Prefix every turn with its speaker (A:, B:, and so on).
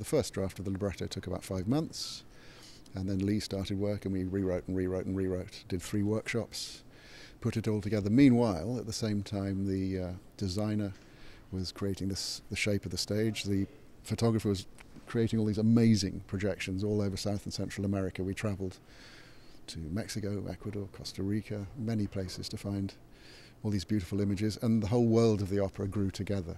A: the first draft of the libretto took about five months. And then Lee started work and we rewrote and rewrote and rewrote, did three workshops, put it all together. Meanwhile, at the same time, the uh, designer was creating this, the shape of the stage. The photographer was creating all these amazing projections all over South and Central America. We traveled to Mexico, Ecuador, Costa Rica, many places to find all these beautiful images, and the whole world of the opera grew together.